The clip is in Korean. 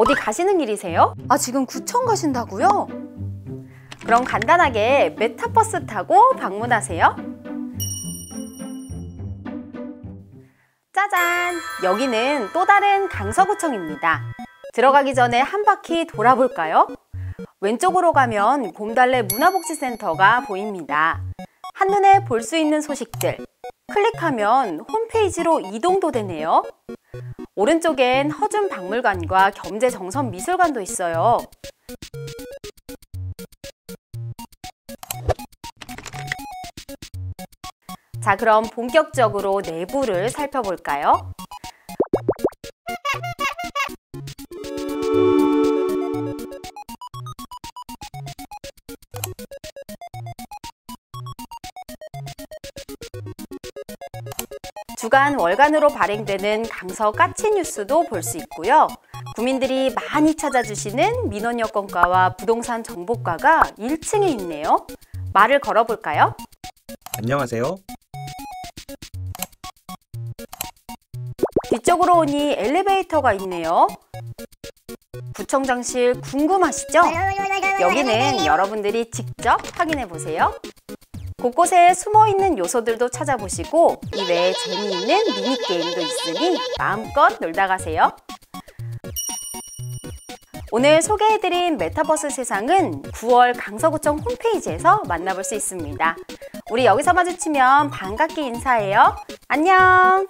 어디 가시는 길이세요? 아, 지금 구청 가신다고요? 그럼 간단하게 메타버스 타고 방문하세요. 짜잔! 여기는 또 다른 강서구청입니다. 들어가기 전에 한 바퀴 돌아볼까요? 왼쪽으로 가면 곰달래 문화복지센터가 보입니다. 한눈에 볼 수 있는 소식들. 클릭하면 홈페이지로 이동도 되네요. 오른쪽엔 허준 박물관과 겸재 정선 미술관도 있어요. 자, 그럼 본격적으로 내부를 살펴볼까요? 주간 월간으로 발행되는 강서 까치 뉴스도 볼 수 있고요. 구민들이 많이 찾아주시는 민원여건과와 부동산 정보과가 1층에 있네요. 말을 걸어볼까요? 안녕하세요. 뒤쪽으로 오니 엘리베이터가 있네요. 구청장실 궁금하시죠? 여기는 여러분들이 직접 확인해 보세요. 곳곳에 숨어 있는 요소들도 찾아보시고 이외에 재미있는 미니게임도 있으니 마음껏 놀다 가세요. 오늘 소개해드린 메타버스 세상은 9월 강서구청 홈페이지에서 만나볼 수 있습니다. 우리 여기서 마주치면 반갑게 인사해요. 안녕!